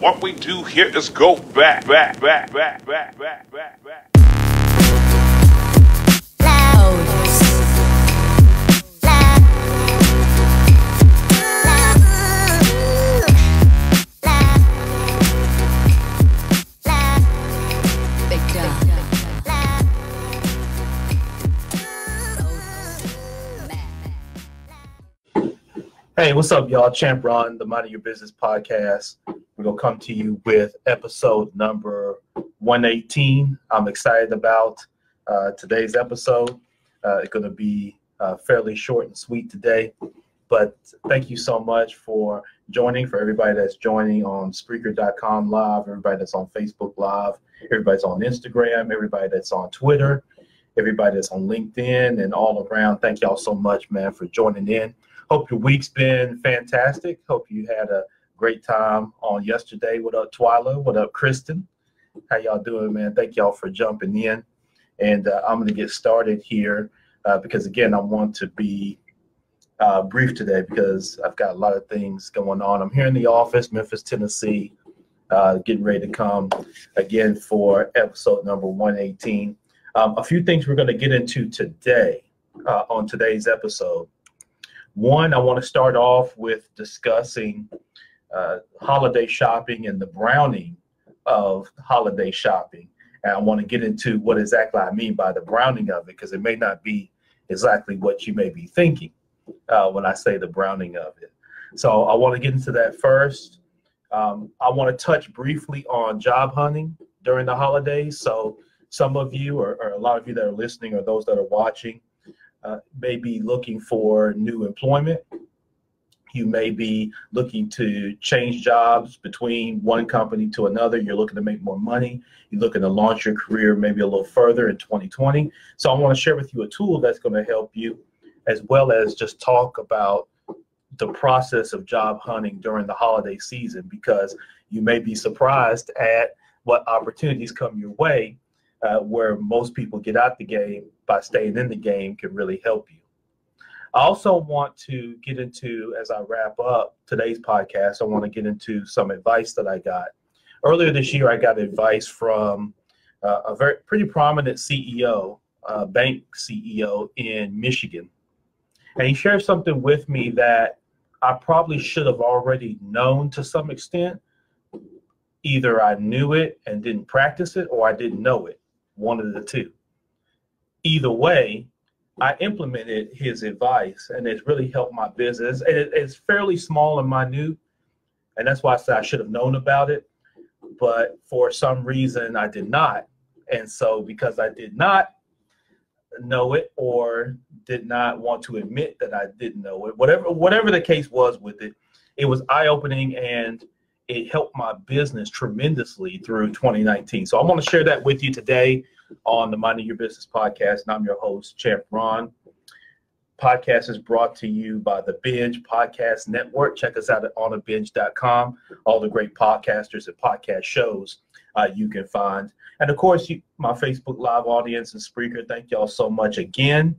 What we do here is go back, back, back, back, back, back, back, back. Hey, what's up, y'all? Champ Ron, the Minding Your Business podcast. We're going to come to you with episode number 118. I'm excited about uh, today's episode. Uh, it's going to be uh, fairly short and sweet today. But thank you so much for joining, for everybody that's joining on Spreaker.com Live, everybody that's on Facebook Live, everybody's on Instagram, everybody that's on Twitter, everybody that's on LinkedIn, and all around. Thank y'all so much, man, for joining in. Hope your week's been fantastic. Hope you had a great time on yesterday. What up, Twyla? What up, Kristen? How y'all doing, man? Thank y'all for jumping in. And uh, I'm going to get started here uh, because, again, I want to be uh, brief today because I've got a lot of things going on. I'm here in the office, Memphis, Tennessee, uh, getting ready to come again for episode number 118. Um, a few things we're going to get into today uh, on today's episode. One, I want to start off with discussing uh, holiday shopping and the browning of holiday shopping. And I want to get into what exactly I mean by the browning of it, because it may not be exactly what you may be thinking uh, when I say the browning of it. So I want to get into that first. Um, I want to touch briefly on job hunting during the holidays. So some of you, or, or a lot of you that are listening, or those that are watching, uh, may be looking for new employment. You may be looking to change jobs between one company to another. You're looking to make more money. You're looking to launch your career maybe a little further in 2020. So I want to share with you a tool that's going to help you, as well as just talk about the process of job hunting during the holiday season, because you may be surprised at what opportunities come your way uh, where most people get out the game by staying in the game can really help you. I also want to get into, as I wrap up today's podcast, I want to get into some advice that I got. Earlier this year, I got advice from uh, a very pretty prominent CEO, uh, bank CEO in Michigan. And he shared something with me that I probably should have already known to some extent. Either I knew it and didn't practice it, or I didn't know it one of the two. Either way, I implemented his advice and it's really helped my business. It, it's fairly small and minute. And that's why I said I should have known about it. But for some reason, I did not. And so, because I did not know it or did not want to admit that I didn't know it, whatever, whatever the case was with it, it was eye opening and it helped my business tremendously through 2019. So I'm going to share that with you today on the Minding Your Business podcast. And I'm your host, Champ Ron. Podcast is brought to you by the Binge Podcast Network. Check us out at onabinge.com. All the great podcasters and podcast shows uh, you can find. And of course, you, my Facebook Live audience and Spreaker, thank y'all so much again.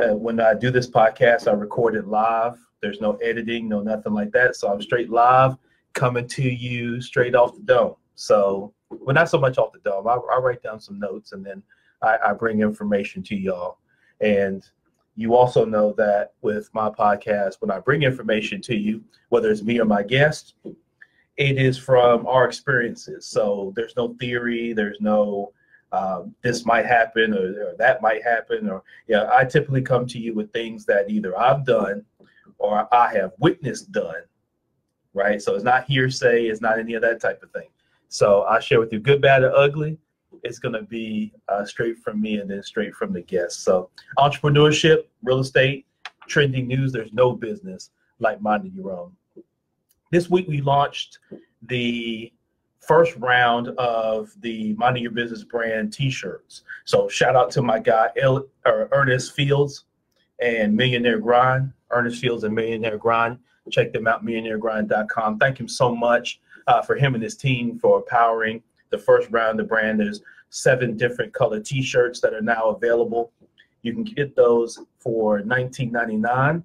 Uh, when I do this podcast, I record it live. There's no editing, no nothing like that. So I'm straight live coming to you straight off the dome. So, well, not so much off the dome. I, I write down some notes and then I, I bring information to y'all. And you also know that with my podcast, when I bring information to you, whether it's me or my guest, it is from our experiences. So there's no theory, there's no um, this might happen or, or, that might happen. Or yeah, I typically come to you with things that either I've done or I have witnessed done. Right. So it's not hearsay, it's not any of that type of thing. So I share with you good, bad, or ugly. It's going to be uh, straight from me and then straight from the guest. So entrepreneurship, real estate, trending news, there's no business like minding your own. This week we launched the first round of the Minding Your Business brand T-shirts. So shout out to my guy El, Ernest Fields and Millionaire Grind. Ernest Fields and Millionaire Grind. Check them out, millionairegrind.com. Thank him so much uh, for him and his team for powering the first round of the brand. There's seven different color T-shirts that are now available. You can get those for $19.99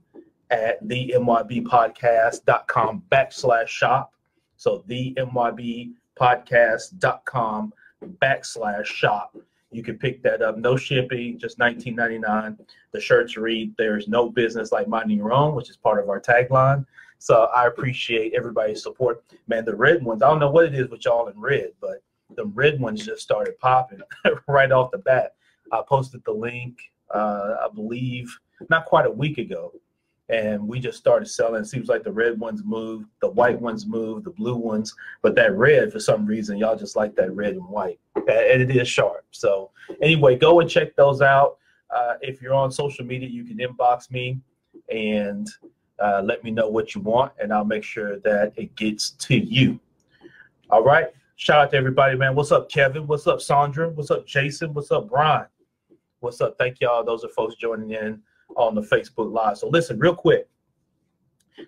at the mybpodcast.com backslash shop. So the mybpodcast.com backslash shop. You can pick that up. No shipping, just $19.99. The shirts read, There's no business like minding your own, which is part of our tagline. So I appreciate everybody's support. Man, the red ones, I don't know what it is with y'all in red, but the red ones just started popping right off the bat. I posted the link, uh, I believe, not quite a week ago and we just started selling. It seems like the red ones moved, the white ones moved, the blue ones, but that red, for some reason, y'all just like that red and white, and it is sharp. So anyway, go and check those out. Uh, if you're on social media, you can inbox me and uh, let me know what you want, and I'll make sure that it gets to you. All right. Shout out to everybody, man. What's up, Kevin? What's up, Sandra? What's up, Jason? What's up, Brian? What's up? Thank y'all. Those are folks joining in on the Facebook Live. So listen, real quick,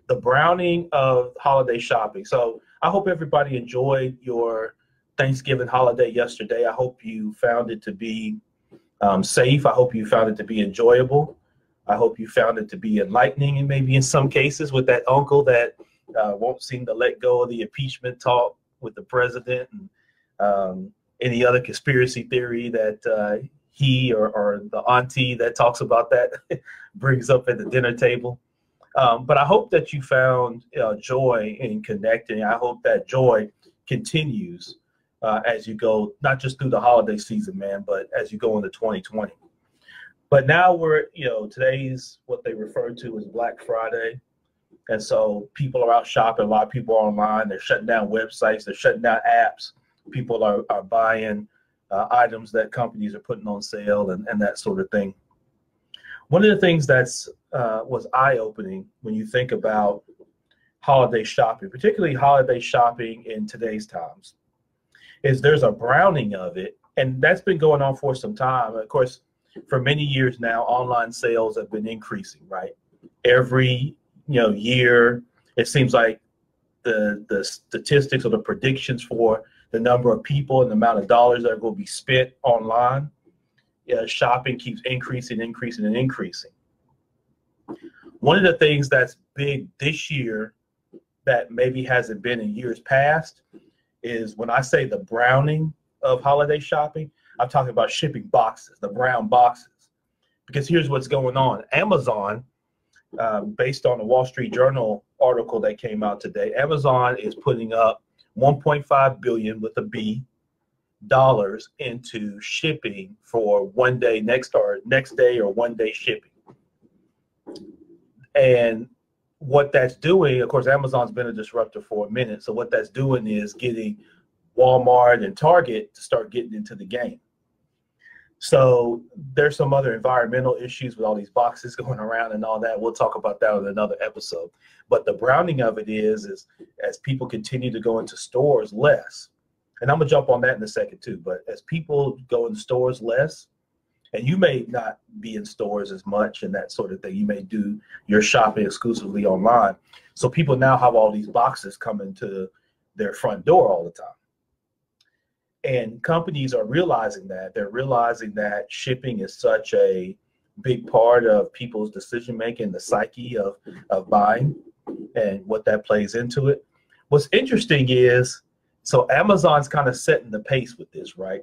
the browning of holiday shopping. So I hope everybody enjoyed your Thanksgiving holiday yesterday. I hope you found it to be um, safe. I hope you found it to be enjoyable. I hope you found it to be enlightening, and maybe in some cases with that uncle that uh, won't seem to let go of the impeachment talk with the president and um, any other conspiracy theory that uh, he or, or the auntie that talks about that brings up at the dinner table. Um, but I hope that you found uh, joy in connecting. I hope that joy continues uh, as you go, not just through the holiday season, man, but as you go into 2020. But now we're, you know, today's what they refer to as Black Friday. And so people are out shopping. A lot of people are online. They're shutting down websites. They're shutting down apps. People are, are buying uh, items that companies are putting on sale and, and that sort of thing. One of the things that's uh, was eye-opening when you think about holiday shopping, particularly holiday shopping in today's times, is there's a browning of it, and that's been going on for some time. Of course, for many years now, online sales have been increasing. Right, every you know year, it seems like the the statistics or the predictions for the number of people and the amount of dollars that are going to be spent online, uh, shopping keeps increasing, increasing, and increasing. One of the things that's big this year that maybe hasn't been in years past is when I say the browning of holiday shopping, I'm talking about shipping boxes, the brown boxes. Because here's what's going on Amazon, um, based on the Wall Street Journal article that came out today, Amazon is putting up 1.5 billion with a B dollars into shipping for one day next or next day or one day shipping. And what that's doing, of course, Amazon's been a disruptor for a minute. So what that's doing is getting Walmart and Target to start getting into the game. So there's some other environmental issues with all these boxes going around and all that. We'll talk about that in another episode. But the browning of it is, is as people continue to go into stores less, and I'm gonna jump on that in a second too. But as people go in stores less, and you may not be in stores as much and that sort of thing. You may do your shopping exclusively online. So people now have all these boxes coming to their front door all the time. And companies are realizing that. They're realizing that shipping is such a big part of people's decision making, the psyche of, of buying, and what that plays into it. What's interesting is so Amazon's kind of setting the pace with this, right?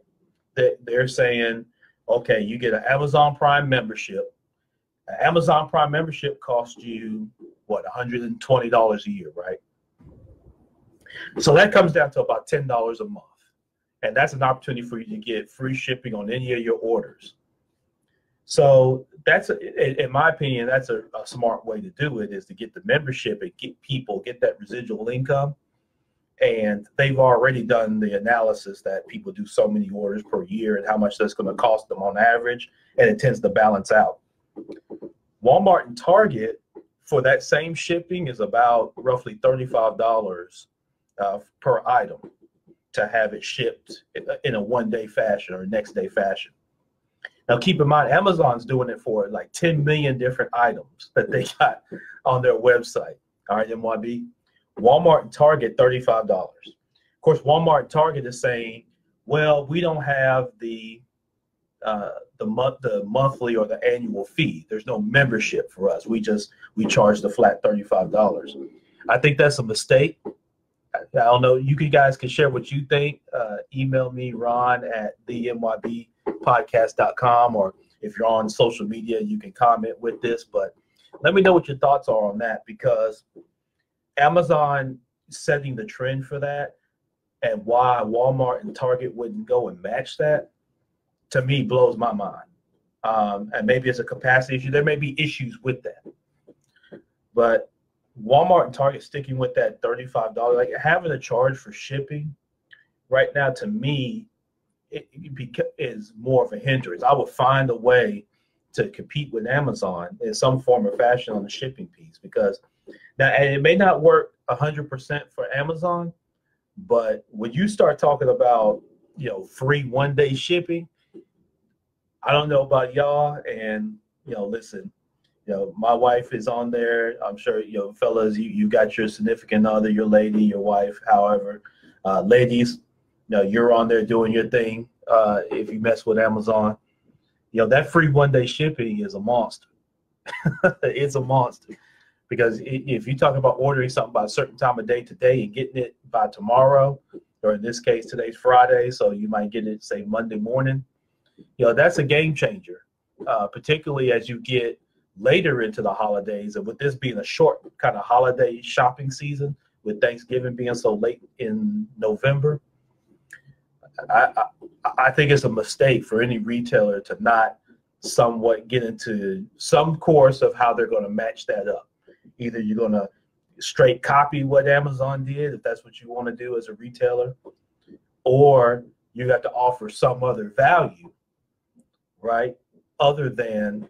They, they're saying, okay, you get an Amazon Prime membership. An Amazon Prime membership costs you what $120 a year, right? So that comes down to about $10 a month and that's an opportunity for you to get free shipping on any of your orders. So that's, a, in my opinion, that's a, a, smart way to do it is to get the membership and get people get that residual income. And they've already done the analysis that people do so many orders per year and how much that's going to cost them on average, and it tends to balance out. Walmart and Target for that same shipping is about roughly thirty-five dollars uh, per item to have it shipped in a one day fashion or next day fashion. Now, keep in mind, Amazon's doing it for like 10 million different items that they got on their website. All right, MYB. Walmart and Target, $35. Of course, Walmart and Target is saying, well, we don't have the uh, the month the monthly or the annual fee. There's no membership for us. We just we charge the flat $35. I think that's a mistake. I don't know. You guys can share what you think. Uh, email me, Ron at the MYBpodcast.com, or if you're on social media, you can comment with this. But let me know what your thoughts are on that because Amazon setting the trend for that and why Walmart and Target wouldn't go and match that to me blows my mind. Um, and maybe it's a capacity issue. There may be issues with that. But Walmart and Target sticking with that $35, like having a charge for shipping right now to me it, it is more of a hindrance. I would find a way to compete with Amazon in some form or fashion on the shipping piece because now and it may not work 100% for Amazon, but when you start talking about you know free one day shipping, I don't know about y'all, and you know, listen, you know, my wife is on there. I'm sure you know, fellas, you you got your significant other, your lady, your wife, however, uh, ladies, you know, you're on there doing your thing. Uh, if you mess with Amazon, you know that free one day shipping is a monster. it's a monster because if you talk about ordering something by a certain time of day today and getting it by tomorrow, or in this case today's Friday, so you might get it say Monday morning. You know that's a game changer, uh, particularly as you get later into the holidays, and with this being a short kind of holiday shopping season, with Thanksgiving being so late in November, I, I, I think it's a mistake for any retailer to not somewhat get into some course of how they're going to match that up. Either you're going to straight copy what Amazon did, if that's what you want to do as a retailer, or you got to offer some other value, right? Other than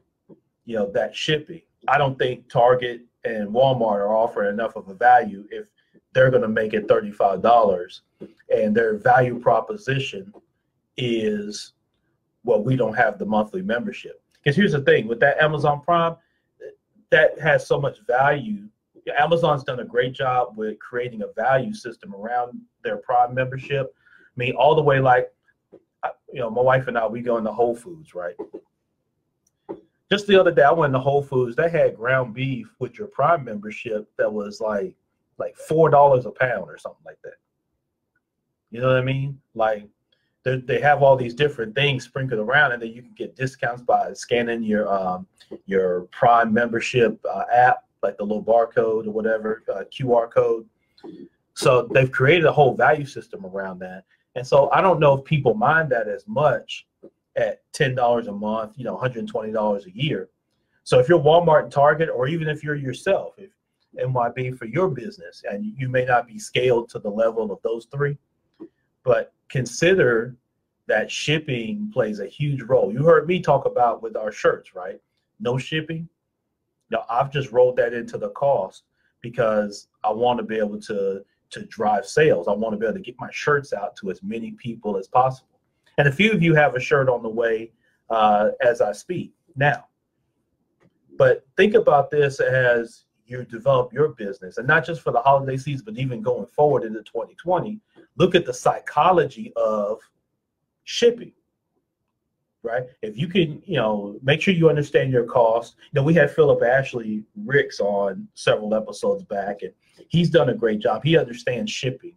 you know that shipping. I don't think Target and Walmart are offering enough of a value if they're going to make it $35 and their value proposition is well we don't have the monthly membership. Because here's the thing with that amazon prime that has so much value. Amazon's done a great job with creating a value system around their prime membership. I mean all the way like you know my wife and i we go into whole foods right just the other day i went to whole foods they had ground beef with your prime membership that was like like four dollars a pound or something like that. You know what I mean? Like they have all these different things sprinkled around, and then you can get discounts by scanning your um, your Prime membership uh, app, like the little barcode or whatever uh, QR code. So they've created a whole value system around that, and so I don't know if people mind that as much at ten dollars a month, you know, one hundred twenty dollars a year. So if you're Walmart and Target, or even if you're yourself, if MYB for your business. And you may not be scaled to the level of those three, but consider that shipping plays a huge role. You heard me talk about with our shirts, right? No shipping. Now I've just rolled that into the cost because I want to be able to to drive sales. I want to be able to get my shirts out to as many people as possible. And a few of you have a shirt on the way uh, as I speak now. But think about this as you develop your business and not just for the holiday season but even going forward into 2020 look at the psychology of shipping right? If you can you know make sure you understand your cost. You know we had Phillip Ashley Rix on several episodes back and he's done a great job. He understands shipping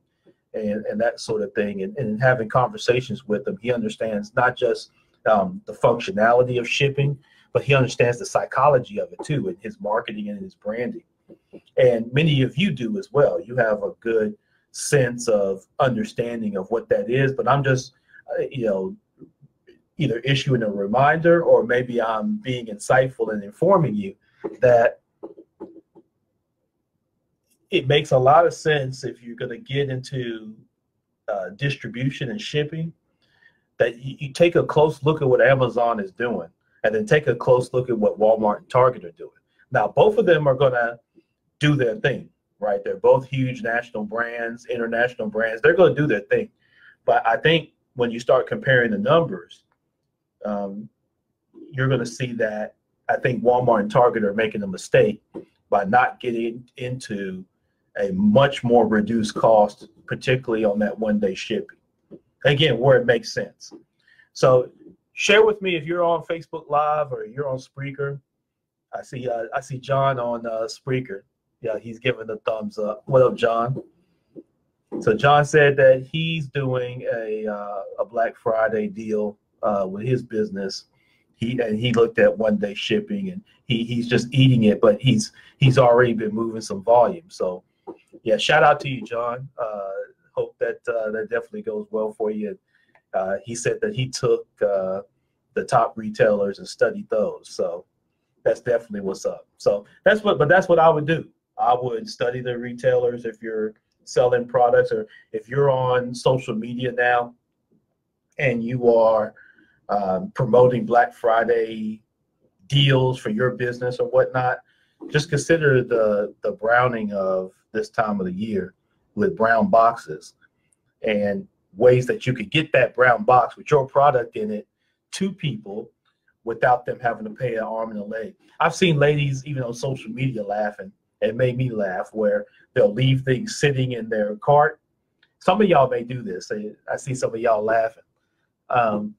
and, and that sort of thing and, and having conversations with him he understands not just um, the functionality of shipping but he understands the psychology of it too and his marketing and his branding. And many of you do as well. You have a good sense of understanding of what that is, but I'm just, uh, you know, either issuing a reminder or maybe I'm being insightful and informing you that it makes a lot of sense if you're going to get into uh, distribution and shipping that you, you, take a close look at what Amazon is doing and then take a close look at what Walmart and Target are doing. Now, both of them are going to do their thing, right? They're both huge national brands, international brands. They're going to do their thing. But I think when you start comparing the numbers, um, you're going to see that I think Walmart and Target are making a mistake by not getting into a much more reduced cost, particularly on that one day shipping. Again, where it makes sense. So share with me if you're on Facebook Live or you're on Spreaker. I see uh, I see John on uh, Spreaker. Yeah, he's giving the thumbs up. What up, John? So John said that he's doing a uh, a Black Friday deal uh, with his business. He and he looked at one day shipping and he he's just eating it, but he's he's already been moving some volume. So yeah, shout out to you, John. Uh, hope that uh, that definitely goes well for you. Uh, he said that he took uh, the top retailers and studied those. So that's definitely what's up. So that's what, but that's what I would do. I would study the retailers if you're selling products or if you're on social media now and you are um, promoting Black Friday deals for your business or whatnot, just consider the the browning of this time of the year with brown boxes and ways that you could get that brown box with your product in it to people without them having to pay an arm and a leg. I've seen ladies even on social media laughing. It made me laugh where they'll leave things sitting in their cart. Some of y'all may do this. I see some of y'all laughing. Um,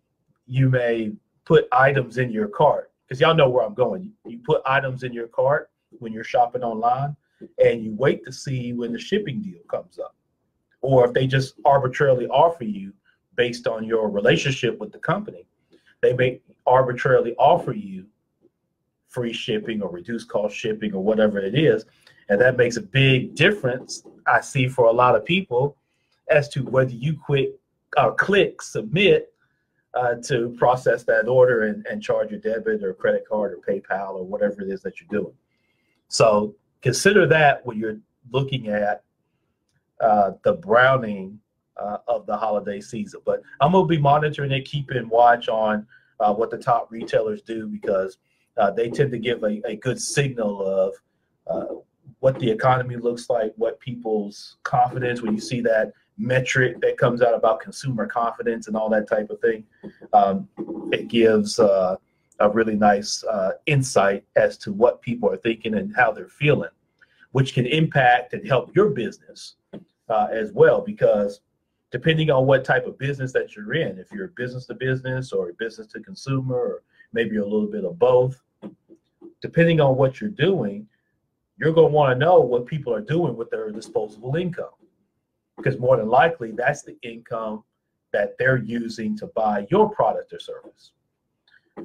you may put items in your cart because y'all know where I'm going. You put items in your cart when you're shopping online and you wait to see when the shipping deal comes up. Or if they just arbitrarily offer you based on your relationship with the company they may arbitrarily offer you free shipping or reduced cost shipping or whatever it is. And that makes a big difference i see for a lot of people as to whether you quit uh, click submit uh, to process that order and, and charge your debit or credit card or paypal or whatever it is that you're doing. So consider that when you're looking at uh, the browning uh, of the holiday season. But I'm going to be monitoring it, keeping watch on uh, what the top retailers do because uh, they tend to give a, a good signal of uh, what the economy looks like, what people's confidence, when you see that metric that comes out about consumer confidence and all that type of thing, um, it gives uh, a really nice insight as to what people are thinking and how they're feeling which can impact and help your business uh, as well. Because depending on what type of business that you're in, if you're business to business or business to consumer, or maybe a little bit of both, depending on what you're doing, you're going to want to know what people are doing with their disposable income. Because more than likely, that's the income that they're using to buy your product or service.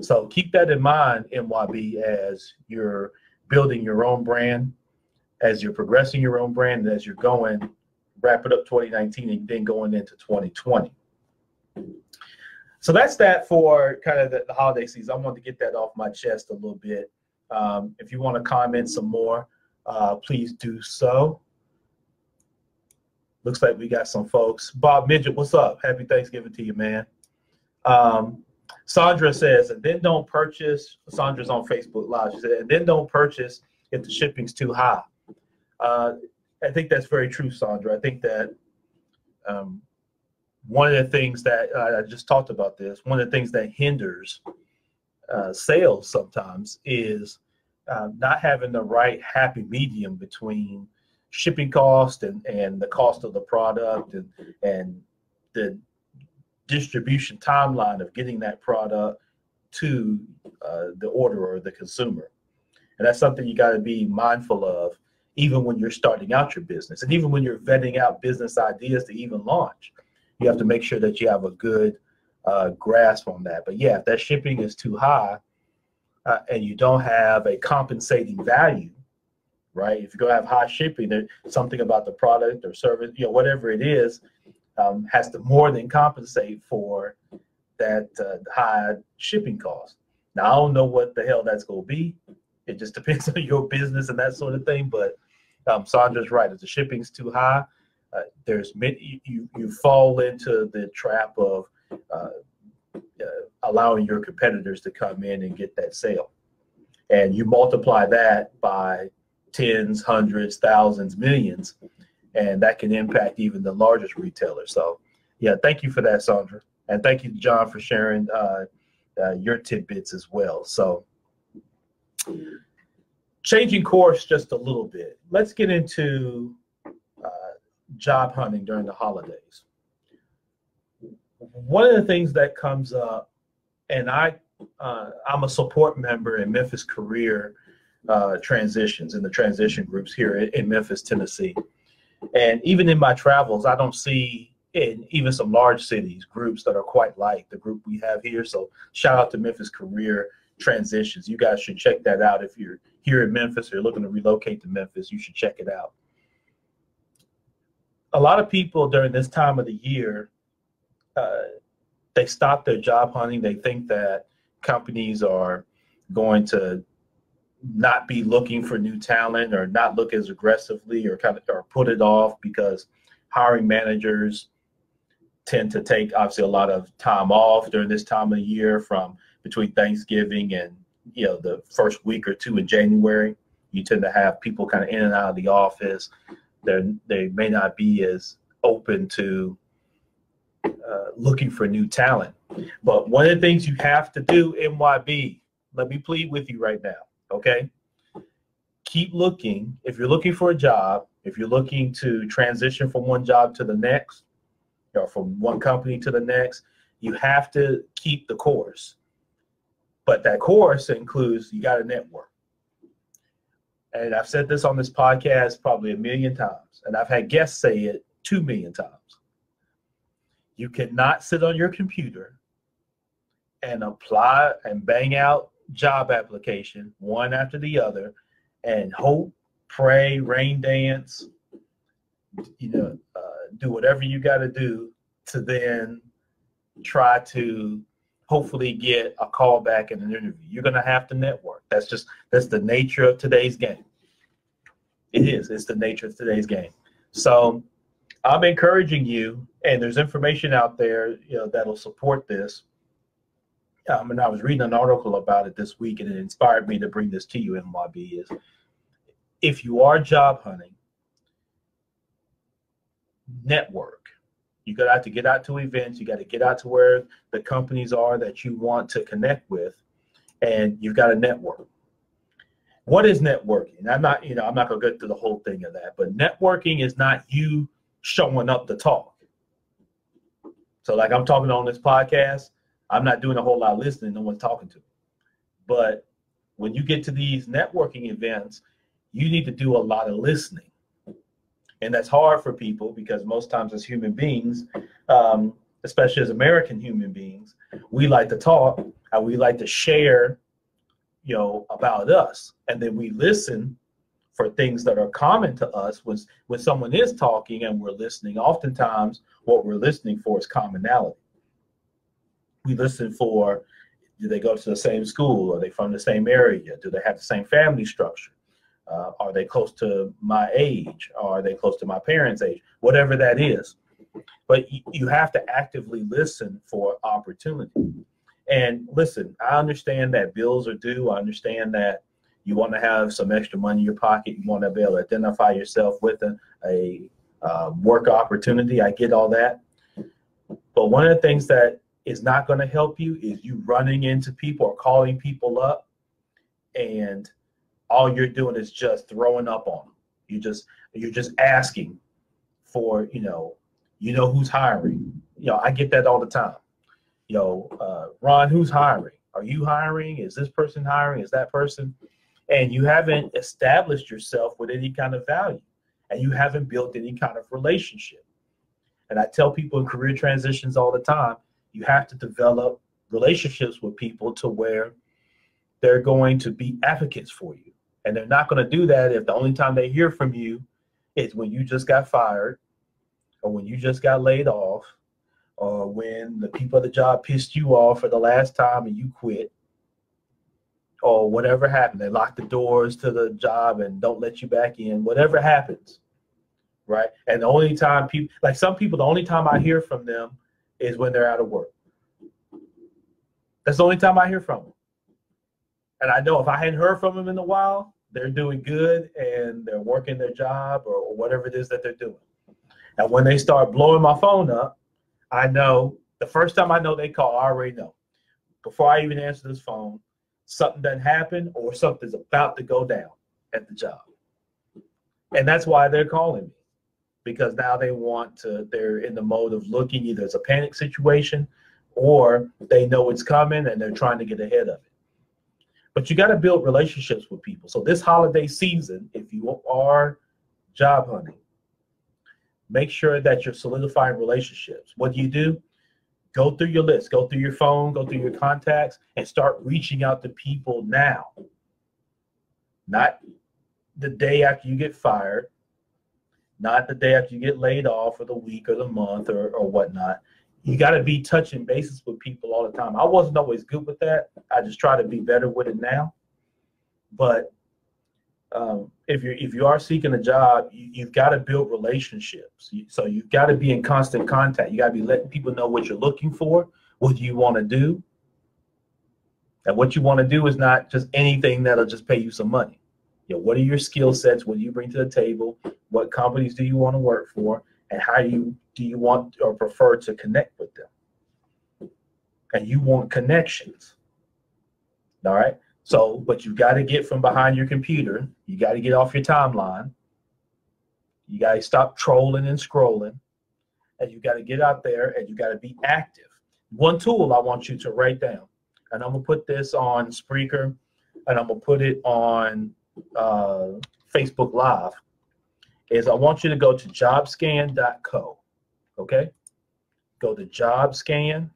So keep that in mind, MYB, as you're building your own brand, as you're progressing your own brand, and as you're going, wrap it up 2019 and then going into 2020. So that's that for kind of the, the holiday season. I wanted to get that off my chest a little bit. Um, if you want to comment some more, uh, please do so. Looks like we got some folks. Bob Midget, what's up? Happy Thanksgiving to you, man. Um, Sandra says, and then don't purchase. Sandra's on Facebook Live. She said, and then don't purchase if the shipping's too high. Uh, I think that's very true, Sandra. I think that um, one of the things that uh, I just talked about this, one of the things that hinders uh, sales sometimes is uh, not having the right happy medium between shipping cost and, and the cost of the product and, and the distribution timeline of getting that product to uh, the order or the consumer. And that's something you got to be mindful of even when you're starting out your business and even when you're vetting out business ideas to even launch. You have to make sure that you have a good uh, grasp on that. But yeah if that shipping is too high uh, and you don't have a compensating value right? If you're going to have high shipping there's something about the product or service you know whatever it is um, has to more than compensate for that uh, high shipping cost. Now i don't know what the hell that's going to be. It just depends on your business and that sort of thing but um, Sandra's right. If the shipping's too high, uh, there's many, you you fall into the trap of uh, uh, allowing your competitors to come in and get that sale, and you multiply that by tens, hundreds, thousands, millions, and that can impact even the largest retailers. So, yeah, thank you for that, Sandra, and thank you, John, for sharing uh, uh, your tidbits as well. So changing course just a little bit. Let's get into uh, job hunting during the holidays. One of the things that comes up, and I, uh, I'm a support member in Memphis Career uh, Transitions in the transition groups here in, in Memphis, Tennessee. And even in my travels, I don't see in even some large cities groups that are quite like the group we have here. So shout out to Memphis Career Transitions. You guys should check that out if you're here in Memphis or you're looking to relocate to Memphis. You should check it out. A lot of people during this time of the year, uh, they stop their job hunting. They think that companies are going to not be looking for new talent or not look as aggressively or kind of or put it off because hiring managers tend to take obviously a lot of time off during this time of year from between Thanksgiving and you know the first week or two in January. You tend to have people kind of in and out of the office. They they may not be as open to uh, looking for new talent. But one of the things you have to do, MYB, let me plead with you right now, okay? Keep looking. If you're looking for a job, if you're looking to transition from one job to the next, or from one company to the next, you have to keep the course. But that course includes you got to network. And I've said this on this podcast probably a million times, and I've had guests say it two million times. You cannot sit on your computer and apply and bang out job application one after the other and hope, pray, rain dance, you know, uh, do whatever you got to do to then try to hopefully get a call back in an interview. You're going to have to network. That's just that's the nature of today's game. It is. It's the nature of today's game. So I'm encouraging you, and there's information out there, you know, that'll support this. Um, and I was reading an article about it this week, and it inspired me to bring this to you. MYB is if you are job hunting, network. You got to get out to events. You got to get out to where the companies are that you want to connect with, and you've got to network. What is networking? I'm not, you know, I'm not gonna go through the whole thing of that, but networking is not you showing up to talk. So, like I'm talking on this podcast, I'm not doing a whole lot of listening. No one's talking to me. But when you get to these networking events, you need to do a lot of listening. And that's hard for people because most times as human beings, um, especially as American human beings, we like to talk and we like to share, you know, about us. And then we listen for things that are common to us when, when someone is talking and we're listening oftentimes what we're listening for is commonality we listen for do they go to the same school? Are they from the same area? Do they have the same family structure? Uh, are they close to my age? Are they close to my parents age? Whatever that is. But you have to actively listen for opportunity. And listen i understand that bills are due. I understand that you want to have some extra money in your pocket. You want to be able to identify yourself with a, a uh, work opportunity. I get all that. But one of the things that is not going to help you is you running into people or calling people up and all you're doing is just throwing up on them. You just you're just asking for, you know, you know who's hiring. You know, I get that all the time. You know, uh, Ron, who's hiring? Are you hiring? Is this person hiring? Is that person? and you haven't established yourself with any kind of value and you haven't built any kind of relationship. And I tell people in career transitions all the time, you have to develop relationships with people to where they're going to be advocates for you. And they're not going to do that if the only time they hear from you is when you just got fired or when you just got laid off or when the people at the job pissed you off for the last time and you quit or whatever happened. They lock the doors to the job and don't let you back in. Whatever happens, right? And the only time people, like some people, the only time I hear from them is when they're out of work. That's the only time I hear from them. And I know if I hadn't heard from them in a while, they're doing good and they're working their job or, or whatever it is that they're doing. And when they start blowing my phone up, I know the first time I know they call, I already know. Before I even answer this phone, something doesn't happen or something's about to go down at the job. And that's why they're calling me because now they want to, they're in the mode of looking either as a panic situation or they know it's coming and they're trying to get ahead of it. But you got to build relationships with people. So this holiday season, if you are job hunting, Make sure that you're solidifying relationships. What do you do? Go through your list, go through your phone, go through your contacts, and start reaching out to people now. Not the day after you get fired, not the day after you get laid off or the week or the month or, or whatnot. You got to be touching bases with people all the time. I wasn't always good with that. I just try to be better with it now. But um, if you if you are seeking a job, you, have got to build relationships. So you've got to be in constant contact. You got to be letting people know what you're looking for, what you want to do, and what you want to do is not just anything that'll just pay you some money. You know, what are your skill sets? What do you bring to the table? What companies do you want to work for? And how do you do you want or prefer to connect with them? And you want connections. All right. So, but you got to get from behind your computer. You got to get off your timeline. You got to stop trolling and scrolling. And you got to get out there and you got to be active. One tool I want you to write down, and I'm going to put this on Spreaker and I'm going to put it on uh, Facebook Live, is I want you to go to jobscan.co. Okay? Go to jobscan.co.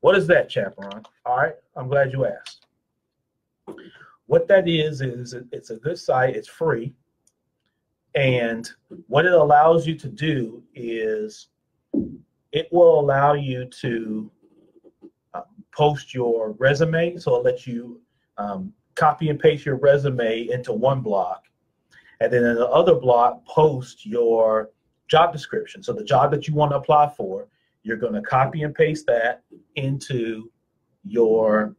What is that, Champ Ron? All right, I'm glad you asked. What that is, is it's a good site, it's free. And what it allows you to do is it will allow you to uh, post your resume. So it'll let you um, copy and paste your resume into one block. And then in the other block, post your job description. So the job that you want to apply for, you're going to copy and paste that into your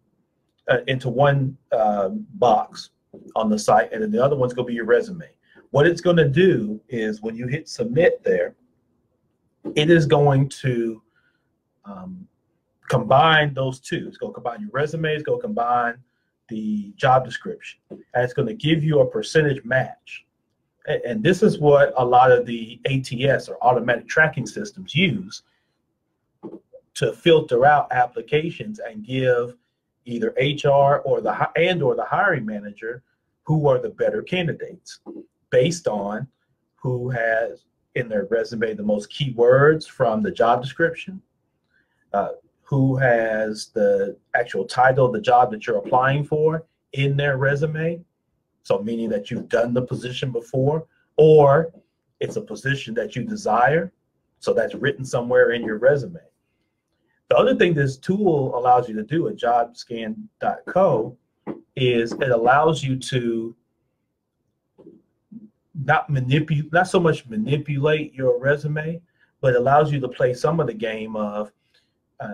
uh, into one uh, box on the site, and then the other one's going to be your resume. What it's going to do is when you hit submit there, it is going to um, combine those two. It's going to combine your resume. It's going to combine the job description, and it's going to give you a percentage match. And, this is what a lot of the ATS or automatic tracking systems use to filter out applications and give either HR or the and or the hiring manager who are the better candidates based on who has in their resume the most keywords from the job description, uh, who has the actual title of the job that you're applying for in their resume. So meaning that you've done the position before, or it's a position that you desire. So that's written somewhere in your resume. The other thing this tool allows you to do at jobscan.co is it allows you to not manipulate, not so much manipulate your resume, but allows you to play some of the game of uh,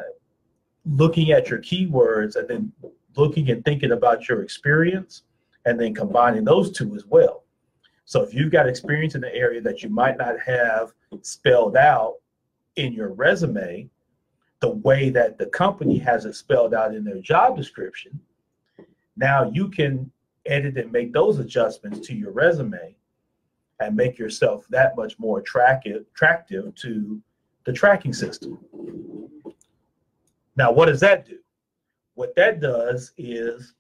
looking at your keywords and then looking and thinking about your experience and then combining those two as well. So if you've got experience in an area that you might not have spelled out in your resume, the way that the company has it spelled out in their job description, now you can edit and make those adjustments to your resume and make yourself that much more attractive attractive to the tracking system. Now, what does that do? What that does is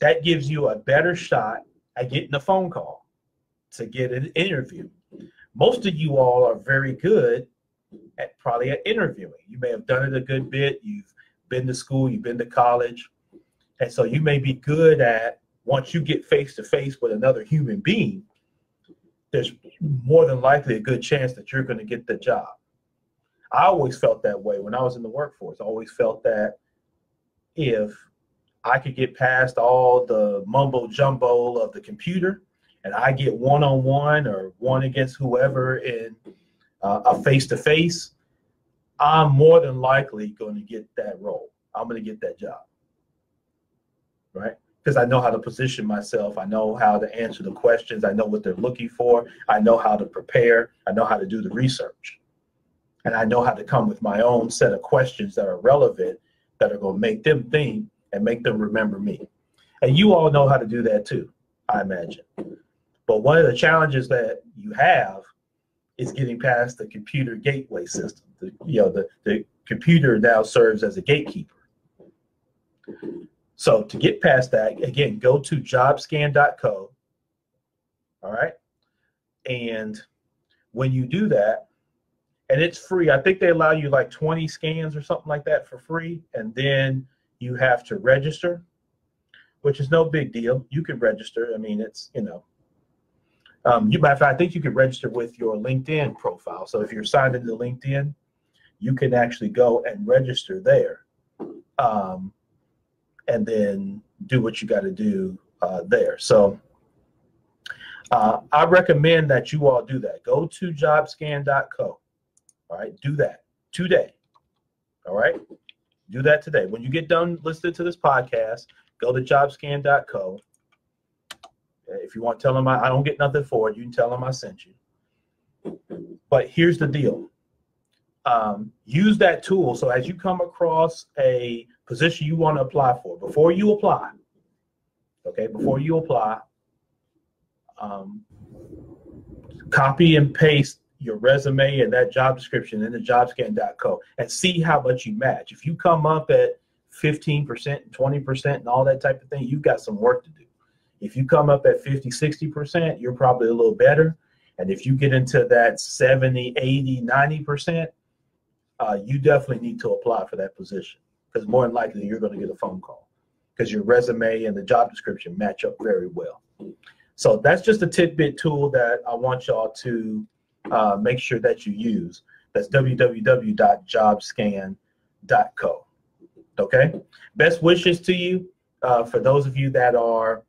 that gives you a better shot at getting a phone call to get an interview. Most of you all are very good at probably at interviewing. You may have done it a good bit. You've been to school, you've been to college. And so you may be good at once you get face to face with another human being, there's more than likely a good chance that you're going to get the job. I always felt that way when I was in the workforce. I always felt that if I could get past all the mumbo jumbo of the computer and I get one on one or one against whoever in uh, a face to face, I'm more than likely going to get that role. I'm going to get that job. Right? Because I know how to position myself. I know how to answer the questions. I know what they're looking for. I know how to prepare. I know how to do the research. And I know how to come with my own set of questions that are relevant, that are going to make them think and make them remember me. And you all know how to do that too, I imagine. But one of the challenges that you have is getting past the computer gateway system. The, you know, the, the computer now serves as a gatekeeper. So to get past that, again, go to jobscan.co. All right. And when you do that, and it's free, I think they allow you like 20 scans or something like that for free. And then you have to register, which is no big deal. You can register. I mean, it's, you know, um, you, matter of fact, I think you can register with your LinkedIn profile. So if you're signed into LinkedIn, you can actually go and register there. Um, and then do what you got to do uh, there. So uh, I recommend that you all do that. Go to jobscan.co. All right, do that today. All right, do that today. When you get done listening to this podcast, go to jobscan.co. If you want to tell them I, I don't get nothing for it, you can tell them I sent you. But here's the deal um, use that tool. So as you come across a position you want to apply for, before you apply, okay, before you apply, um, copy and paste your resume and that job description in the jobscan.co and see how much you match. If you come up at 15%, 20%, and all that type of thing, you've got some work to do. If you come up at 50, 60%, you're probably a little better. And if you get into that 70, 80, 90%, uh, you definitely need to apply for that position because more than likely you're going to get a phone call because your resume and the job description match up very well. So that's just a tidbit tool that I want y'all to uh, make sure that you use. That's www.jobscan.co. Okay. Best wishes to you uh, for those of you that are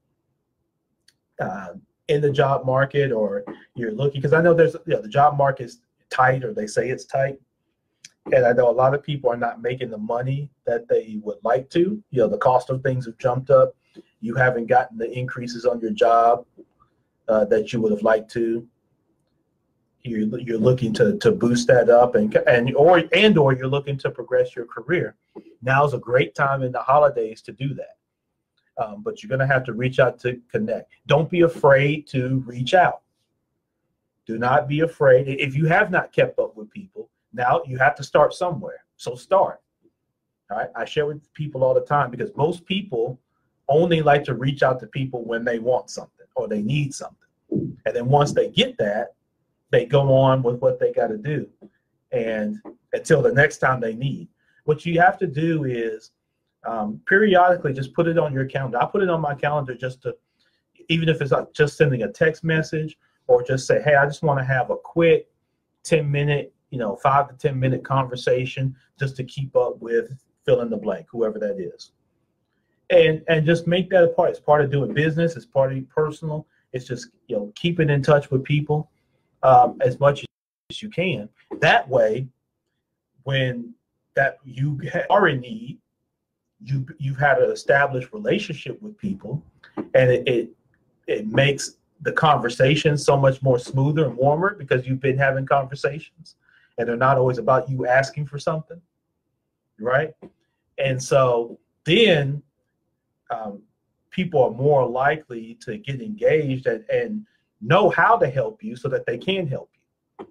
uh, in the job market or you're looking because I know there's you know the job market is tight or they say it's tight and I know a lot of people are not making the money that they would like to. You know, the cost of things have jumped up. You haven't gotten the increases on your job uh, that you would have liked to. You're, you're looking to, to boost that up and and or and or you're looking to progress your career. Now's a great time in the holidays to do that. Um, but you're going to have to reach out to connect. Don't be afraid to reach out. Do not be afraid. If you have not kept up with people, now you have to start somewhere. So start. All right. I share with people all the time because most people only like to reach out to people when they want something or they need something. And then once they get that, they go on with what they got to do. And until the next time they need. What you have to do is um, periodically just put it on your calendar. I put it on my calendar just to, even if it's not just sending a text message or just say, hey, I just want to have a quick 10 minute you know, five to 10 minute conversation just to keep up with fill in the blank, whoever that is. And, and just make that a part. It's part of doing business. It's part of personal. It's just, you know, keeping in touch with people um, as much as you can. That way, when that you are in need, you you've had an established relationship with people, and it, it it makes the conversation so much more smoother and warmer because you've been having conversations and they're not always about you asking for something, right? And so then um, people are more likely to get engaged and, and know how to help you so that they can help you.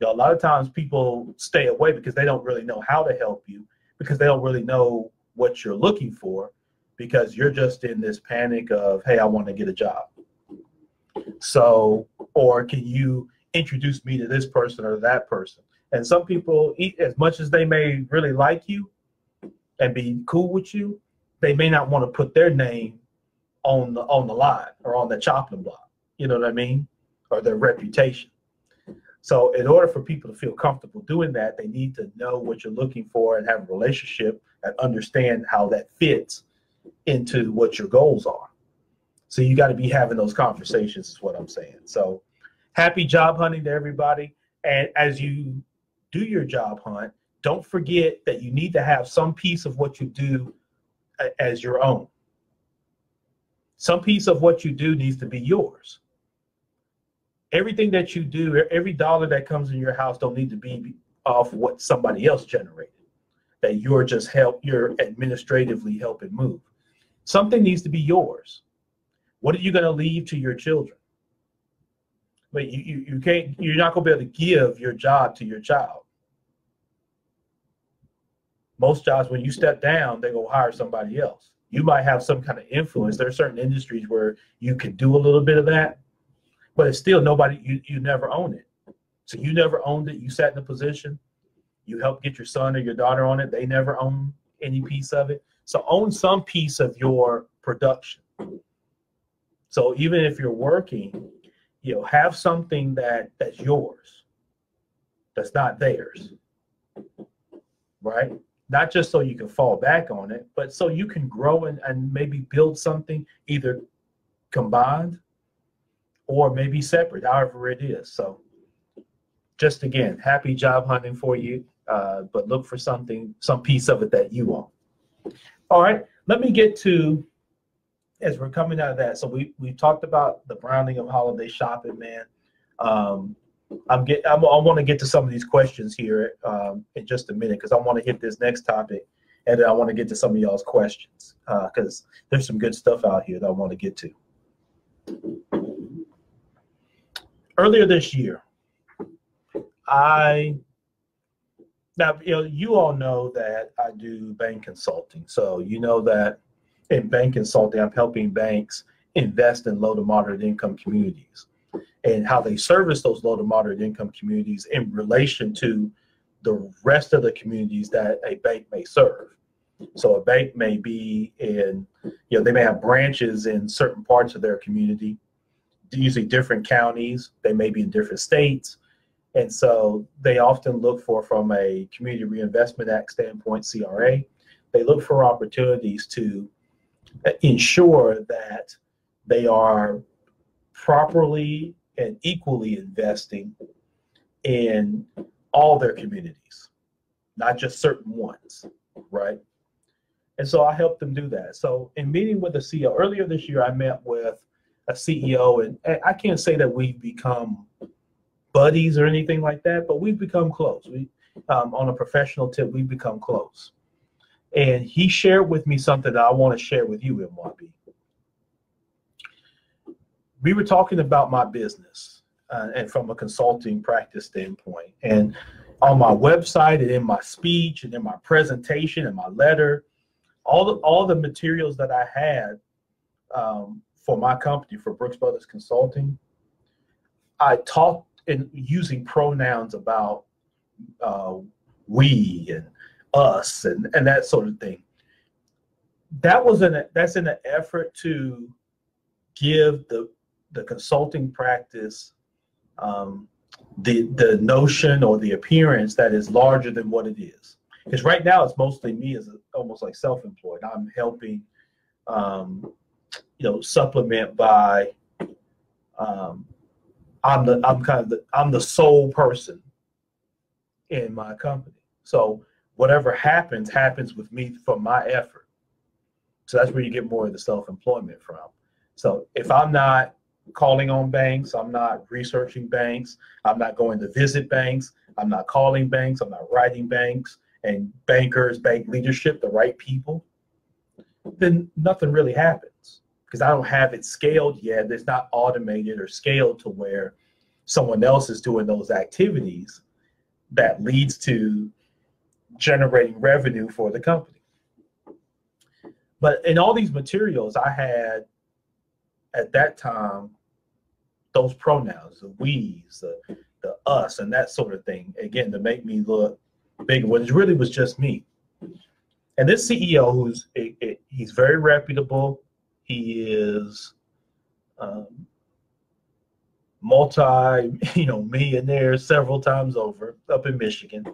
you know, a lot of times people stay away because they don't really know how to help you because they don't really know what you're looking for because you're just in this panic of, hey, I want to get a job. So, or can you introduce me to this person or that person? And some people, as much as they may really like you and be cool with you, they may not want to put their name on the on the line or on the chopping block. You know what I mean? Or their reputation. So, in order for people to feel comfortable doing that, they need to know what you're looking for and have a relationship and understand how that fits into what your goals are. So, you got to be having those conversations, is what I'm saying. So, happy job hunting to everybody. And as you do your job hunt, don't forget that you need to have some piece of what you do uh, as your own. Some piece of what you do needs to be yours. Everything that you do, every dollar that comes in your house don't need to be off what somebody else generated. That you're just help, you're administratively helping move. Something needs to be yours. What are you going to leave to your children? But you, you, you can't, you're not going to be able to give your job to your child. Most jobs, when you step down, they go hire somebody else. You might have some kind of influence. There are certain industries where you can do a little bit of that, but it's still nobody. You you never own it. So you never owned it. You sat in a position. You helped get your son or your daughter on it. They never own any piece of it. So own some piece of your production. So even if you're working, you know, have something that that's yours. That's not theirs. Right? Not just so you can fall back on it, but so you can grow and, and maybe build something either combined or maybe separate, however it is. So just again, happy job hunting for you. Uh, but look for something, some piece of it that you want. All right, let me get to as we're coming out of that. So we we talked about the browning of holiday shopping, man. Um, I'm get I'm, i want to get to some of these questions here um, in just a minute because I want to hit this next topic, and then I want to get to some of y'all's questions because uh, there's some good stuff out here that I want to get to. Earlier this year, I now, you know, you all know that I do bank consulting. So you know that in bank consulting, I'm helping banks invest in low to moderate income communities and how they service those low to moderate income communities in relation to the rest of the communities that a bank may serve. So a bank may be in, you know, they may have branches in certain parts of their community, usually different counties. They may be in different states. And so they often look for, from a Community Reinvestment Act standpoint, CRA, they look for opportunities to ensure that they are properly and equally investing in all their communities, not just certain ones, right? And so I helped them do that. So in meeting with the CEO earlier this year, I met with a CEO, and I can't say that we've become buddies or anything like that, but we've become close. We um, on a professional tip, we've become close. And he shared with me something that I want to share with you, MYB. We were talking about my business uh, and from a consulting practice standpoint. And on my website and in my speech and in my presentation and my letter, all the, all the materials that I had um, for my company, for Brooks Brothers Consulting, I talked in using pronouns about uh, we and us and, and that sort of thing. That was an that's in an effort to give the the consulting practice um, the the notion or the appearance that is larger than what it is. Because right now it's mostly me as a, almost like self-employed. I'm helping, um, you know, supplement by um, I'm the I'm kind of the I'm the sole person in my company. So whatever happens happens with me from my effort. So that's where you get more of the self-employment from. So if I'm not calling on banks, I'm not researching banks, I'm not going to visit banks, I'm not calling banks, I'm not writing banks and bankers, bank leadership, the right people, then nothing really happens because I don't have it scaled yet. It's not automated or scaled to where someone else is doing those activities that leads to generating revenue for the company. But in all these materials, I had at that time those pronouns, the we's, the, the us, and that sort of thing, again, to make me look bigger, when it really was just me. And this CEO, who's it, it, he's very reputable, he is um, multi, you know, millionaire several times over up in Michigan.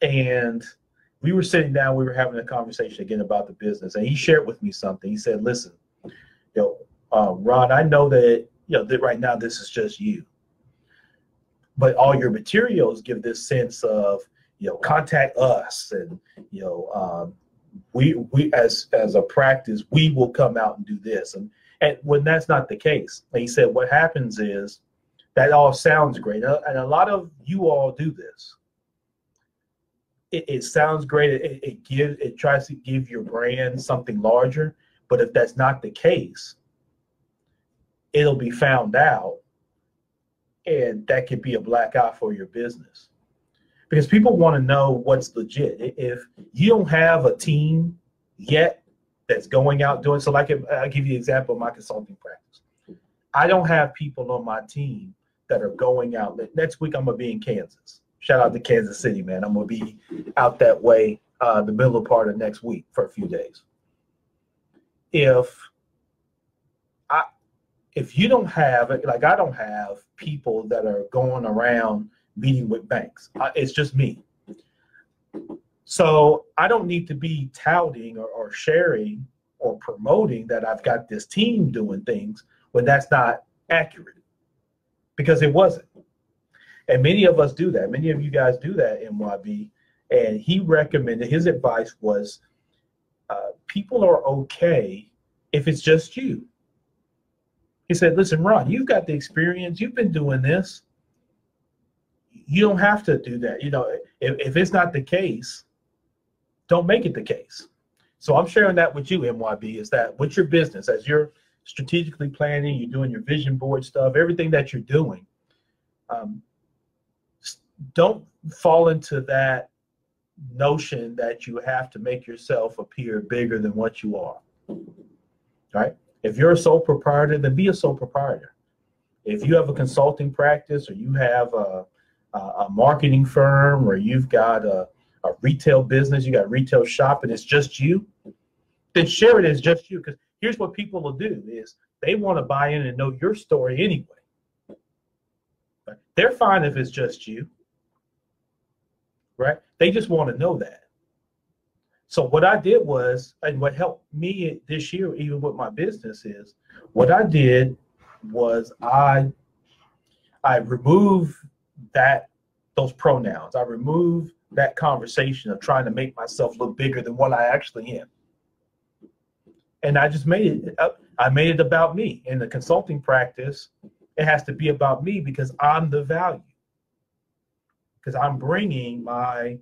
And we were sitting down, we were having a conversation again about the business, and he shared with me something. He said, "Listen, you know, uh, Ron, I know that you know that right now this is just you, but all your materials give this sense of you know contact us, and you know um, we we as as a practice we will come out and do this. And and when that's not the case he said what happens is that all sounds great. And a lot of you all do this. It, it sounds great. It, it gives it tries to give your brand something larger. But if that's not the case it'll be found out. And that could be a black eye for your business because people want to know what's legit. If you don't have a team yet that's going out doing so, like if, I'll give you an example of my consulting practice. I don't have people on my team that are going out. Next week, I'm to be in Kansas. Shout out to Kansas City, man. I'm to be out that way uh, the middle part of next week for a few days. If I, if you don't have like I don't have people that are going around meeting with banks, it's just me. So I don't need to be touting or, or sharing or promoting that I've got this team doing things when that's not accurate because it wasn't. And many of us do that. Many of you guys do that MYB. And he recommended his advice was uh, people are okay if it's just you. He said, Listen, Ron, you've got the experience, you've been doing this. You don't have to do that. You know, if, if it's not the case, don't make it the case. So I'm sharing that with you, MYB, is that with your business, as you're strategically planning, you're doing your vision board stuff, everything that you're doing, um, don't fall into that notion that you have to make yourself appear bigger than what you are. Right? If you're a sole proprietor, then be a sole proprietor. If you have a consulting practice or you have a, a marketing firm or you've got a, a retail business, you got retail shop and it's just you, then share it as just you. Because here's what people will do is they want to buy in and know your story anyway. They're fine if it's just you right? They just want to know that. So what I did was, and what helped me this year, even with my business, is what I did was I I removed that those pronouns. I remove that conversation of trying to make myself look bigger than what I actually am. And I just made it up. I made it about me. In the consulting practice, it has to be about me because I'm the value because I'm bringing my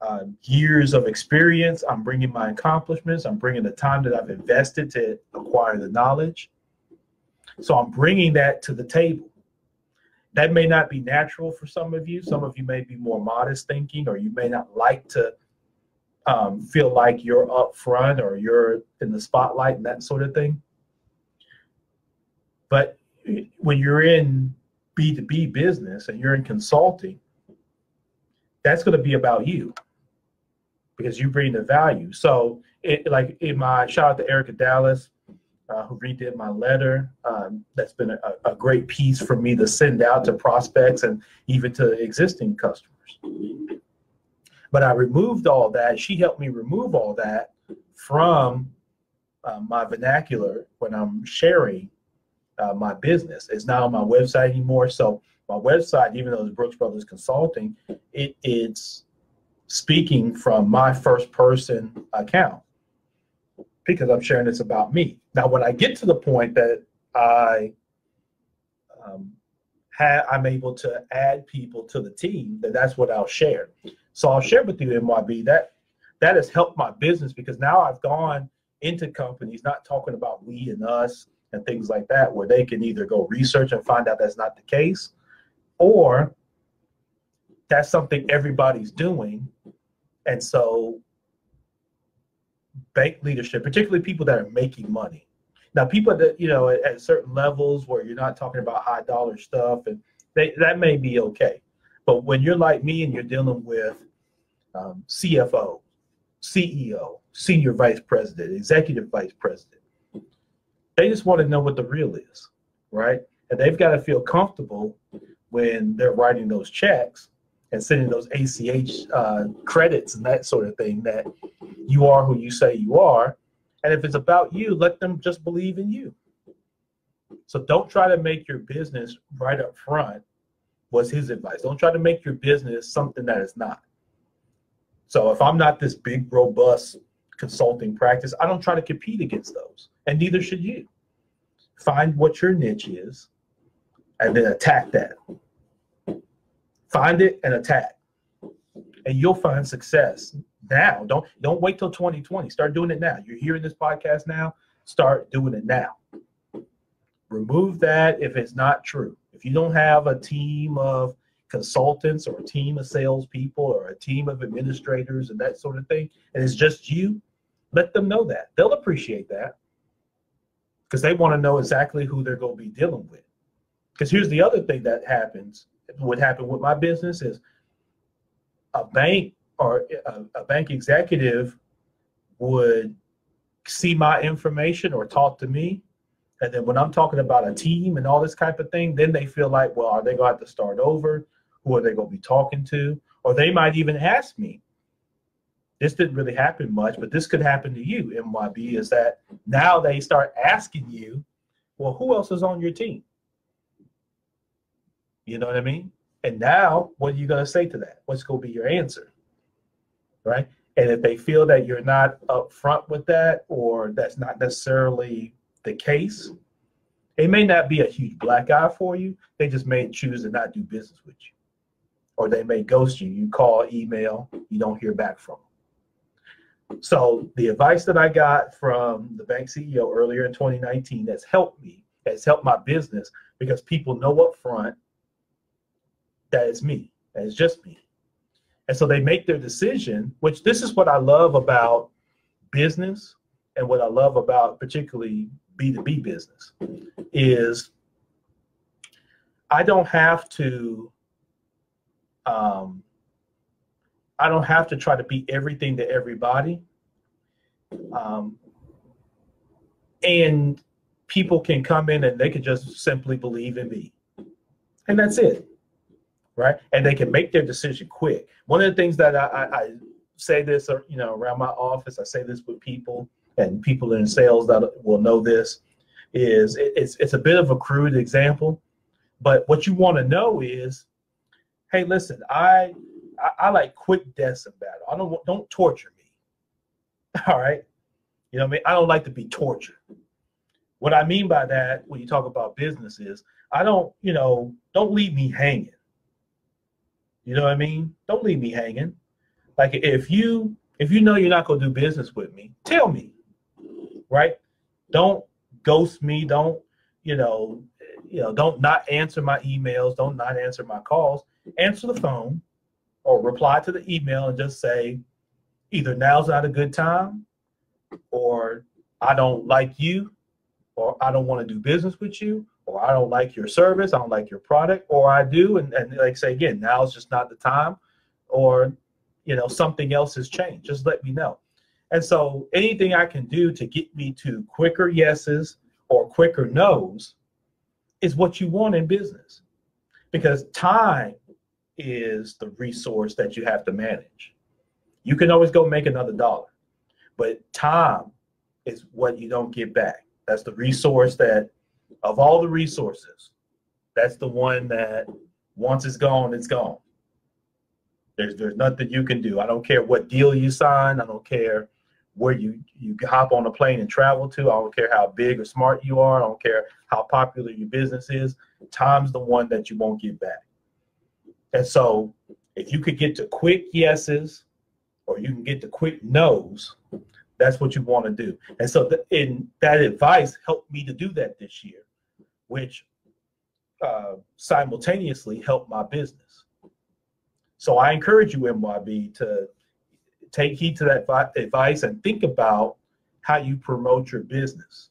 uh, years of experience, I'm bringing my accomplishments, I'm bringing the time that I've invested to acquire the knowledge. So I'm bringing that to the table. That may not be natural for some of you. Some of you may be more modest thinking, or you may not like to um, feel like you're up front or you're in the spotlight and that sort of thing. But when you're in B2B business and you're in consulting, that's going to be about you because you bring the value. So, it, like in my shout out to Erica Dallas, uh, who redid my letter. Um, that's been a, a, great piece for me to send out to prospects and even to existing customers. But I removed all that. She helped me remove all that from uh, my vernacular when I'm sharing uh, my business. It's not on my website anymore. So my website, even though it's Brooks Brothers Consulting, it, it's speaking from my first person account because I'm sharing this about me. Now, when I get to the point that I um, I'm able to add people to the team, then that's what I'll share. So I'll share with you, MYB, that that has helped my business because now I've gone into companies not talking about we and us and things like that, where they can either go research and find out that's not the case, or that's something everybody's doing. And so bank leadership, particularly people that are making money. Now, people that, you know, at, at certain levels where you're not talking about high dollar stuff, and they, that may be okay. But when you're like me and you're dealing with um, CFO, CEO, senior vice president, executive vice president, they just want to know what the real is, right? And they've got to feel comfortable when they're writing those checks and sending those ACH uh, credits and that sort of thing that you are who you say you are. And if it's about you, let them just believe in you. So don't try to make your business right up front, was his advice. Don't try to make your business something that is not. So if I'm not this big, robust consulting practice, I don't try to compete against those. And neither should you. Find what your niche is and then attack that. Find it and attack. And you'll find success now. Don't don't wait till 2020. Start doing it now. You're hearing this podcast now. Start doing it now. Remove that if it's not true. If you don't have a team of consultants or a team of salespeople or a team of administrators and that sort of thing, and it's just you, let them know that. They'll appreciate that. because they want to know exactly who they're going to be dealing with. Because here's the other thing that happens. What happened with my business is a bank or a, a bank executive would see my information or talk to me. And then when I'm talking about a team and all this type of thing, then they feel like, well, are they going to have to start over? Who are they going to be talking to? Or they might even ask me. This didn't really happen much, but this could happen to you, MYB, is that now they start asking you, well, who else is on your team? You know what I mean? And now, what are you going to say to that? What's going to be your answer? Right? And if they feel that you're not upfront with that, or that's not necessarily the case, it may not be a huge black eye for you. They just may choose to not do business with you. Or they may ghost you. You call, email, you don't hear back from them. So the advice that I got from the bank CEO earlier in 2019 that's helped me, has helped my business because people know up front that it's me, That is just me. And so they make their decision, which this is what I love about business and what I love about particularly B2B business is I don't have to um, I don't have to try to be everything to everybody. Um, and people can come in and they can just simply believe in me. And that's it right? And they can make their decision quick. One of the things that I, I, I say this, uh, you know, around my office, I say this with people and people in sales that will know this is it, it's it's a bit of a crude example, but what you want to know is, hey, listen, I, I I like quick deaths in battle. I don't don't torture me. All right, you know what I mean. I don't like to be tortured. What I mean by that, when you talk about business, is I don't, you know, don't leave me hanging. You know what I mean? Don't leave me hanging. Like if you if you know you're not gonna do business with me, tell me. Right? Don't ghost me. Don't you know? You know. Don't not answer my emails. Don't not answer my calls. Answer the phone, or reply to the email and just say, either now's not a good time, or I don't like you, or I don't want to do business with you, or I don't like your service, I don't like your product, or I do, and, and like say again, now is just not the time, or you know, something else has changed. Just let me know. And so anything I can do to get me to quicker yeses or quicker nos is what you want in business. Because time is the resource that you have to manage. You can always go make another dollar, but time is what you don't get back. That's the resource that of all the resources, that's the one that once it's gone, it's gone. There's there's nothing you can do. I don't care what deal you sign. I don't care where you you hop on a plane and travel to. I don't care how big or smart you are. I don't care how popular your business is. Time's the one that you won't get back. And so, if you could get to quick yeses, or you can get to quick nos, that's what you want to do. And so, the, in that advice helped me to do that this year which uh, simultaneously help my business. So I encourage you, MYB, to take heed to that advice and think about how you promote your business.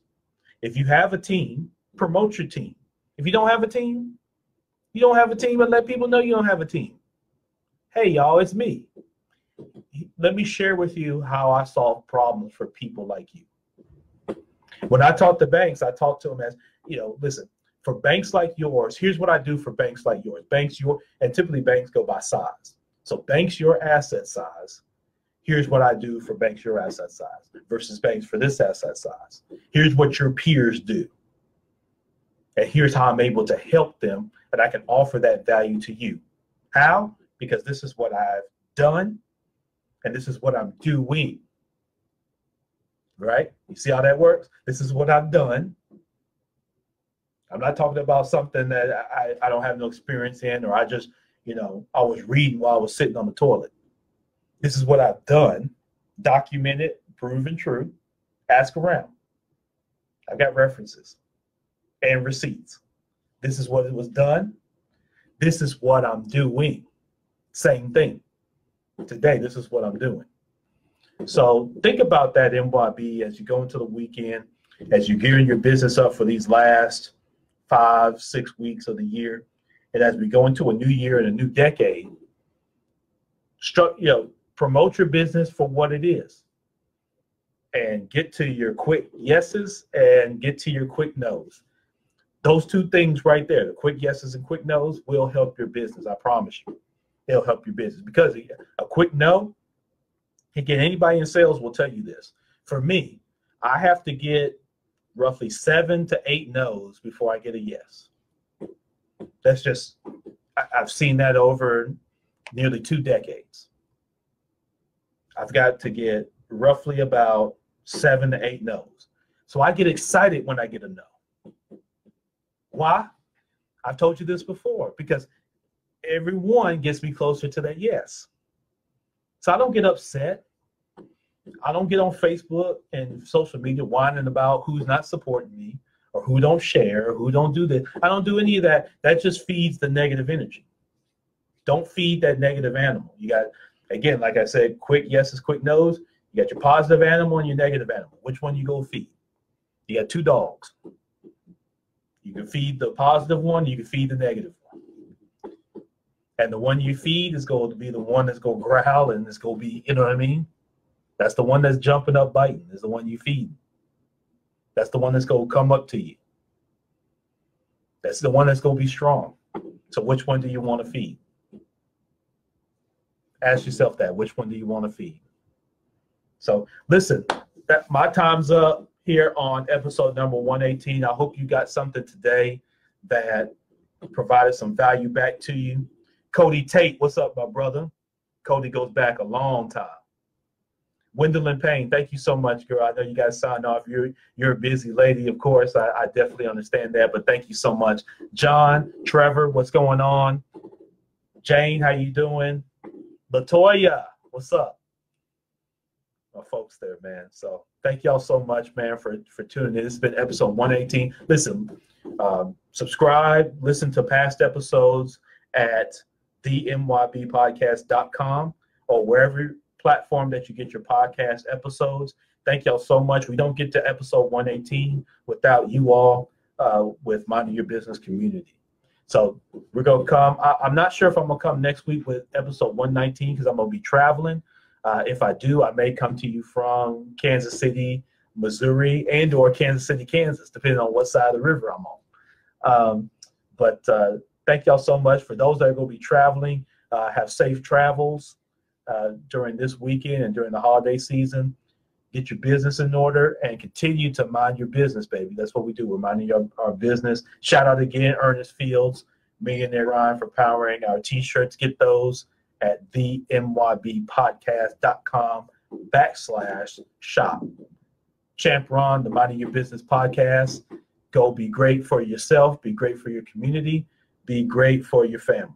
If you have a team, promote your team. If you don't have a team, you don't have a team and let people know you don't have a team. Hey, y'all, it's me. Let me share with you how I solve problems for people like you. When I talk to banks, I talk to them as you know, listen, for banks like yours, here's what I do for banks like yours. Banks your and typically banks go by size. So banks your asset size. Here's what I do for banks your asset size versus banks for this asset size. Here's what your peers do. And here's how I'm able to help them and I can offer that value to you. How? Because this is what I've done and this is what I'm doing. Right? You see how that works? This is what I've done I'm not talking about something that I, I don't have no experience in or I just, you know, I was reading while I was sitting on the toilet. This is what I've done, documented, proven true, ask around. I've got references and receipts. This is what it was done. This is what I'm doing. Same thing. Today, this is what I'm doing. So think about that MYB as you go into the weekend as you're gearing your business up for these last five, six weeks of the year, and as we go into a new year and a new decade, stru- you know, promote your business for what it is, and get to your quick yeses and get to your quick nos. Those two things right there, the quick yeses and quick nos, will help your business. I promise you, it'll help your business because a quick no, again, anybody in sales will tell you this. For me, I have to get roughly seven to eight no's before I get a yes. That's just, I've seen that over nearly two decades. I've got to get roughly about seven to eight no's. So I get excited when I get a no. Why? I've told you this before because everyone gets me closer to that yes. So I don't get upset. I don't get on Facebook and social media whining about who's not supporting me or who don't share or who don't do this. I don't do any of that. That just feeds the negative energy. Don't feed that negative animal. You got again, like I said, quick yeses, quick nos. You got your positive animal and your negative animal. Which one you go feed? You got two dogs. You can feed the positive one, you can feed the negative one. And the one you feed is going to be the one that's going to growl and it's going to be, you know what I mean? That's the one that's jumping up, biting, is the one you feed. That's the one that's to come up to you. That's the one that's to be strong. So, which one do you want to feed? Ask yourself that. Which one do you want to feed? So, listen, that my time's up here on episode number 118. I hope you got something today that provided some value back to you. Cody Tate, what's up, my brother? Cody goes back a long time. Gwendolyn Payne, thank you so much, girl. I know you guys signed off. You're you're a busy lady, of course. I, I definitely understand that, but thank you so much. John, Trevor, what's going on? Jane, how you doing? Latoya, what's up? My folks there, man. So thank y'all so much, man, for for tuning in. This has been episode 118. Listen, um, subscribe, listen to past episodes at themybpodcast.com or wherever platform that you get your podcast episodes. Thank y'all so much. We don't get to episode 118 without you all uh, with Minding Your Business community. So we're to come. I, am not sure if I'm to come next week with episode 119 because I'm to be traveling. Uh, if I do, I may come to you from Kansas City, Missouri, and or Kansas City, Kansas, depending on what side of the river I'm on. Um, but uh, thank y'all so much. For those that are going to be traveling, uh, have safe travels uh, during this weekend and during the holiday season. Get your business in order and continue to mind your business, baby. That's what we do. We're minding our, our business. Shout out again, Ernest Fields, Millionaire Grind, for powering our t-shirts. Get those at the mybpodcast.com backslash shop. Champ Ron, the Minding Your Business podcast. Go be great for yourself, be great for your community, be great for your family.